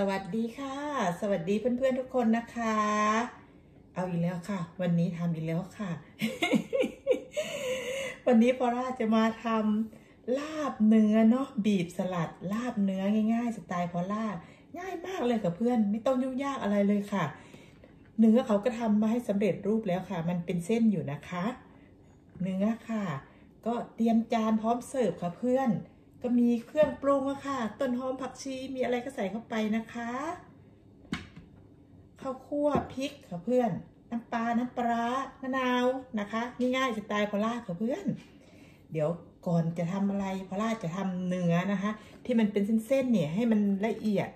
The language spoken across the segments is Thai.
สวัสดีค่ะ สวัสดีเพื่อนๆทุกคนนะคะ เอาอีกแล้วค่ะ วันนี้ทำอีกแล้วค่ะ วันนี้พอร่าจะมาทำลาบเนื้อเนาะบีบสลัดลาบเนื้อง่ายๆสไตล์พอร่าง่ายมากเลยกับเพื่อน ไม่ต้องยุ่งยากอะไรเลยค่ะ เนื้อเขาก็ทำมาให้สำเร็จรูปแล้วค่ะ มันเป็นเส้นอยู่นะคะ เนื้อค่ะ ก็เตรียมจานพร้อมเสิร์ฟค่ะเพื่อน ก็มีเครื่องปรุงอะค่ะ ต้นหอมผักชีมีอะไรก็ใส่เข้าไปนะคะข้าวคั่วพริกค่ะเพื่อน น้ำปลา น้ำปลามะนาวนะคะง่ายๆสไตล์พอล่าค่ะเพื่อน เดี๋ยวก่อนจะทำอะไรพอล่าจะทำเนื้อนะคะ ที่มันเป็นเส้นๆเนี่ยให้มันละเอียด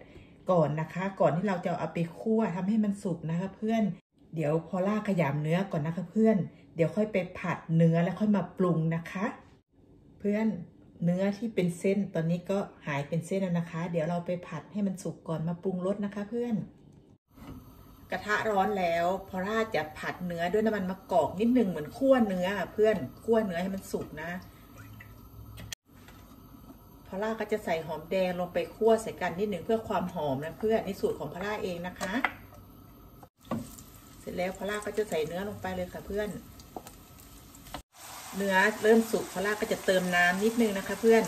ก่อนนะคะ ก่อนที่เราจะเอาไปคั่วทำให้มันสุกนะคะเพื่อน เดี๋ยวพอล่าขยำเนื้อก่อนนะคะเพื่อน เดี๋ยวค่อยไปผัดเนื้อแล้วค่อยมาปรุงนะคะ เพื่อน เนื้อที่เป็นเส้นตอนนี้ก็หายเป็นเส้นแล้วนะคะ เดี๋ยวเราไปผัดให้มันสุกก่อนมาปรุงรสนะคะเพื่อน กระทะร้อนแล้วพอราจะผัดเนื้อด้วยน้ำมันมะกอกนิดหนึ่งเหมือนคั่วเนื้อเพื่อนคั่วเนื้อให้มันสุกนะ พอล่าก็จะใส่หอมแดงลงไปคั่วใส่กันนิดหนึ่งเพื่อความหอมนะเพื่อนนี่สูตรของพอล่าเองนะคะ เสร็จแล้วพอล่าก็จะใส่เนื้อลงไปเลยค่ะเพื่อน เนื้อเริ่มสุกพอลล่าก็จะเติมน้ำนิดนึงนะคะ เพื่อน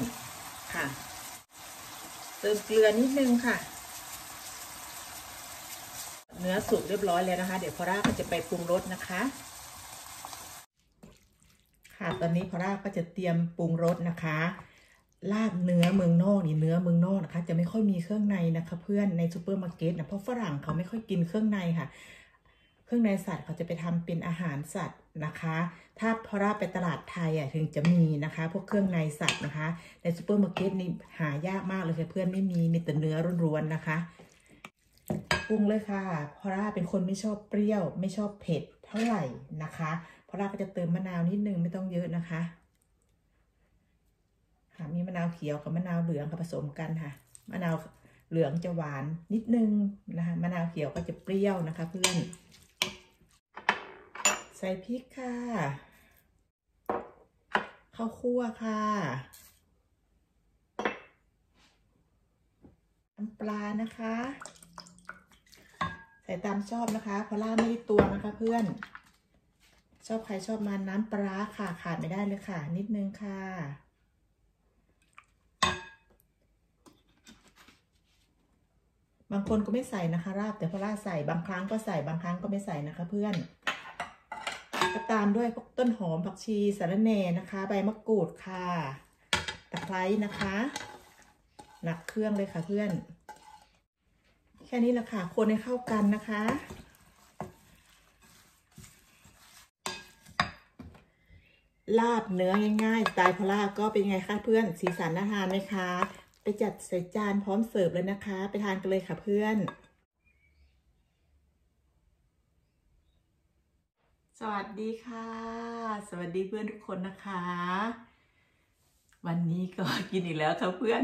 ค่ะ เติมเกลือนิดนึงค่ะ เนื้อสุกเรียบร้อยแล้วนะคะ เดี๋ยวพอลล่าก็จะไปปรุงรสนะคะ ค่ะตอนนี้พอลล่าก็จะเตรียมปรุงรสนะคะลาบเนื้อเมืองนอกนี่เนื้อเมืองนอกนะคะ จะไม่ค่อยมีเครื่องในนะคะ เพื่อนในซูเปอร์มาร์เก็ตนะเพราะฝรั่งเขาไม่ค่อยกินเครื่องในค่ะ เครื่องในสัตว์เขาจะไปทำเป็นอาหารสัตว์นะคะ ถ้าพอลล่าไปตลาดไทยอะถึงจะมีนะคะ พวกเครื่องในสัตว์นะคะ ในซูเปอร์มาร์เก็ตนี่หายากมากเลยค่ะเพื่อนไม่มีมีแต่เนื้อล้วนๆนะคะปรุงเลยค่ะ พอลล่าเป็นคนไม่ชอบเปรี้ยวไม่ชอบเผ็ดเท่าไหร่นะคะพอลล่าก็จะเติมมะนาวนิดนึงไม่ต้องเยอะนะคะค่ะมีมะนาวเขียวกับมะนาวเหลืองผสมกันค่ะ มะนาวเหลืองจะหวานนิดนึงนะคะ มะนาวเขียวก็จะเปรี้ยวนะคะ เพื่อน ใส่พริกค่ะ ข้าวคั่วค่ะ น้ำปลานะคะ ใส่ตามชอบนะคะ พอล่าไม่ได้ตัวนะคะเพื่อน ชอบใครชอบมันน้ำปลาค่ะ ขาดไม่ได้เลยค่ะ นิดนึงค่ะบางคนก็ไม่ใส่นะคะ ราบแต่พอล่าใส่บางครั้งก็ใส่บางครั้งก็ไม่ใส่นะคะเพื่อน ก็ตามด้วยพวกต้นหอมผักชีสาระแหน่นะคะ ใบมะกรูดค่ะตะไคร้นะคะหนักเครื่องเลยค่ะเพื่อน แค่นี้แหละค่ะ คนให้เข้ากันนะคะ ลาบเนื้อง่ายๆสไตล์พลาก็เป็นไงคะเพื่อน สีสันน่าทานไหมคะ ไปจัดใส่จานพร้อมเสิร์ฟเลยนะคะ ไปทานกันเลยค่ะเพื่อน สวัสดีค่ะ สวัสดีเพื่อนทุกคนนะคะ วันนี้ก็กินอีกแล้วค่ะเพื่อน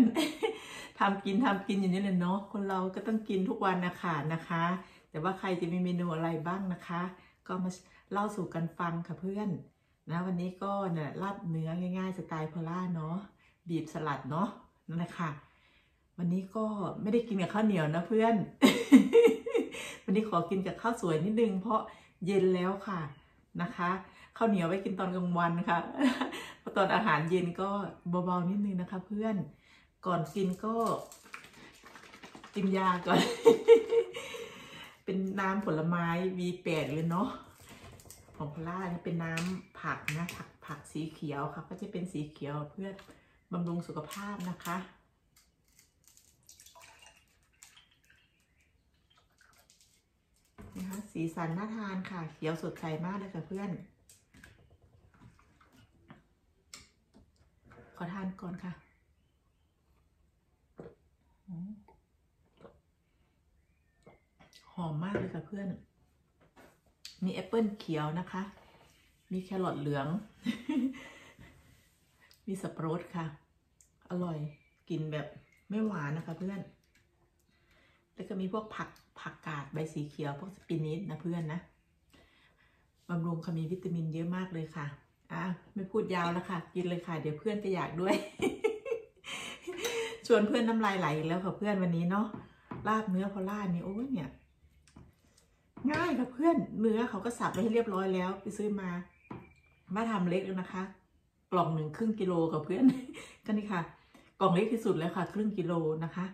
ทำกินทำกินอย่างนี้เลยเนาะคนเราก็ต้องกินทุกวันนะคะนะคะ แต่ว่าใครจะมีเมนูอะไรบ้างนะคะ ก็มาเล่าสู่กันฟังค่ะเพื่อนนะวันนี้ก็เนี่ยลาบเนื้อง่าย ๆ สไตล์โพล่าเนาะบีบสลัดเนาะนั่นแหละค่ะ วันนี้ก็ไม่ได้กินกับข้าวเหนียวนะเพื่อน วันนี้ขอกินกับข้าวสวยนิดนึงเพราะเย็นแล้วค่ะ นะคะข้าวเหนียวไว้กินตอนกลางวันค่ะพอตอนอาหารเย็นก็เบาๆนิดนึงนะคะ เพื่อนก่อนกินก็กินยาก่อน เป็นน้ำผลไม้ V8 เลยเนาะของพล่าเนี่เป็นน้ำผักนะผักผักสีเขียวค่ะ ก็จะเป็นสีเขียวเพื่อบำรุงสุขภาพนะคะ นะคะ สีสันน่าทานค่ะ เขียวสดใสมากเลยค่ะเพื่อน ขอทานก่อนค่ะหอมมากเลยค่ะเพื่อน มีแอปเปิลเขียวนะคะ มีแครอทเหลือง มีสับปะรดค่ะ อร่อย กินแบบไม่หวานนะคะเพื่อน แล้วก็มีพวกผักผักกาดใบสีเขียวพวก spinach นะเพื่อนนะบำรุงค่ะมีวิตามินเยอะมากเลยค่ะอะไม่พูดยาวแล้วค่ะ กินเลยค่ะ เดี๋ยวเพื่อนจะอยากด้วย ชวนเพื่อนน้ำลายไหลแล้วค่ะเพื่อนวันนี้เนาะลาบเนื้อพอล่านี่โอ้ยเนี่ย ง่ายค่ะเพื่อนเนื้อเขาก็สับไว้ให้เรียบร้อยแล้ว ไปซื้อมามาทำเล็กแล้วนะคะ กล่องหนึ่งครึ่งกิโลกับเพื่อนก็นี่ค่ะ กล่องเล็กที่สุดแล้วค่ะ ครึ่งกิโลนะคะ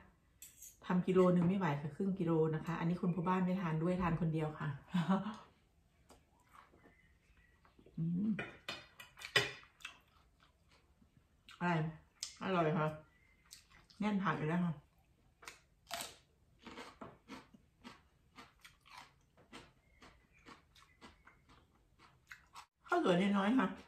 ทำกิโลหนึ่งไม่ไหวค่ะครึ่งกิโลนะคะ อันนี้คุณพ่อบ้านไม่ทานด้วยทานคนเดียวค่ะอืมอร่อยอร่อยค่ะ แน่นผักอยู่แล้วค่ะข้าวสวยน้อยๆค่ะ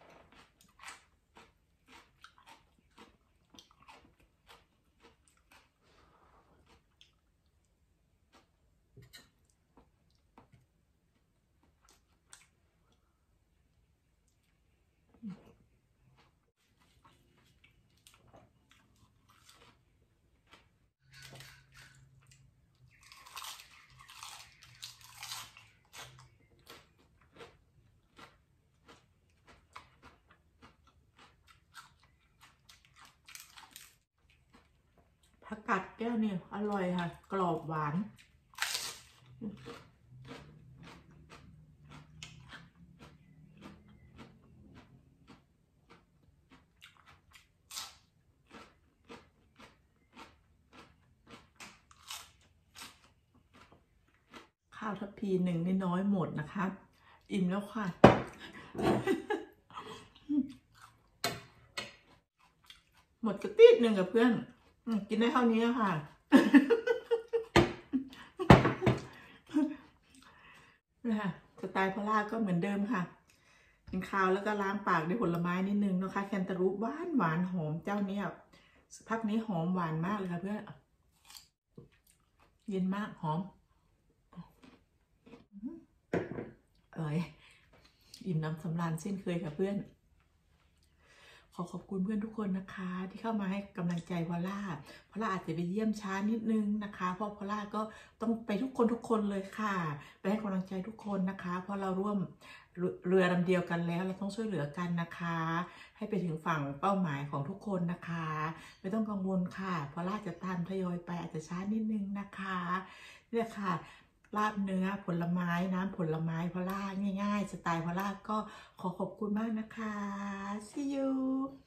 ผักกัดแก้วเนี่ย อร่อยค่ะ กรอบหวาน ข้าวทัพพีหนึ่งนี่น้อยหมดนะคะ อิ่มแล้วค่ะหมดกระติดหนึ่งกับเพื่อน กินได้เท่านี้ค่ะ นะคะสไตล์พอล่าก็เหมือนเดิมค่ะกินข้าวแล้วก็ล้างปากด้วยผลไม้นิดนึงนะคะ แคนตาลูปหวานหวานหอมเจ้าเนี้ยพักนี้หอมหวานมากเลยค่ะเพื่อนเย็นมากหอมอื้ออร่อย อิ่มน้ำสำราญเช่นเคยค่ะเพื่อน ขอขอบคุณเพื่อนทุกคนนะคะ ที่เข้ามาให้กำลังใจพอล่าพอล่าอาจจะไปเยี่ยมช้านิดนึงนะคะเพราะพอล่าก็ต้องไปทุกคนทุกคนเลยค่ะไปให้กำลังใจทุกคนนะคะ เพราะเราร่วมเรือลำเดียวกันแล้วเราต้องช่วยเหลือกันนะคะ ให้ไปถึงฝั่งเป้าหมายของทุกคนนะคะ ไม่ต้องกังวลค่ะ พอลล่าจะตามทยอยไปอาจจะช้านิดนึงนะคะเนี่ยค่ะ ลาบเนื้อผลไม้น้ำผลไม้พอล่าง่าย ๆ สไตล์พอลล่าก็ขอขอบคุณมากนะคะ see you